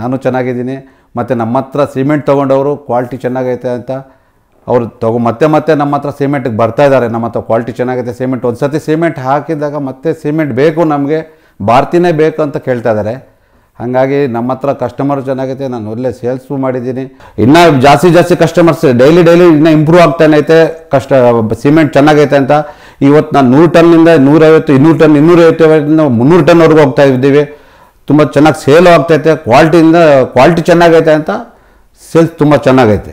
ನಾನು ಚೆನ್ನಾಗಿದ್ದೀನಿ, ಮತ್ತು ನಮ್ಮ ಹತ್ರ ಸಿಮೆಂಟ್ ತೊಗೊಂಡವರು ಕ್ವಾಲಿಟಿ ಚೆನ್ನಾಗೈತೆ ಅಂತ ಅವರು ತಗೋ, ಮತ್ತೆ ಮತ್ತೆ ನಮ್ಮ ಹತ್ರ ಸಿಮೆಂಟಿಗೆ ಬರ್ತಾ ಇದ್ದಾರೆ ನಮ್ಮ ಹತ್ರ ಕ್ವಾಲಿಟಿ ಚೆನ್ನಾಗೈತೆ, ಸಿಮೆಂಟ್ ಒಂದು ಸತಿ ಸಿಮೆಂಟ್ ಹಾಕಿದಾಗ ಮತ್ತೆ ಸಿಮೆಂಟ್ ಬೇಕು ನಮಗೆ, ಭಾರತಿನೇ ಬೇಕು ಅಂತ ಕೇಳ್ತಾ ಇದ್ದಾರೆ ಹಾಗಾಗಿ ನಮ್ಮ ಹತ್ರ ಕಸ್ಟಮರ್ ಚೆನ್ನಾಗೈತೆ, ನಾನು ಒಳ್ಳೆ ಸೇಲ್ಸು ಮಾಡಿದ್ದೀನಿ. ಇನ್ನೂ ಜಾಸ್ತಿ ಜಾಸ್ತಿ ಕಸ್ಟಮರ್ಸ್ ಡೈಲಿ ಡೈಲಿ ಇನ್ನೂ ಇಂಪ್ರೂವ್ ಆಗ್ತಾನೆ ಕಷ್ಟ, ಸಿಮೆಂಟ್ ಚೆನ್ನಾಗೈತೆ ಅಂತ. ಇವತ್ತು ನಾನು ನೂರು ಟನ್ನಿಂದ ನೂರೈವತ್ತು, ಇನ್ನೂರು ಟನ್ ಇನ್ನೂರೈವತ್ತು ಮುನ್ನೂರು ಟನ್ವರೆಗೂ ಹೋಗ್ತಾ ಇದ್ದೀವಿ. ತುಂಬ ಚೆನ್ನಾಗಿ ಸೇಲು ಆಗ್ತೈತೆ ಕ್ವಾಲಿಟಿಯಿಂದ ಕ್ವಾಲಿಟಿ ಚೆನ್ನಾಗೈತೆ ಅಂತ ಸೇಲ್ಸ್ ತುಂಬ ಚೆನ್ನಾಗೈತೆ.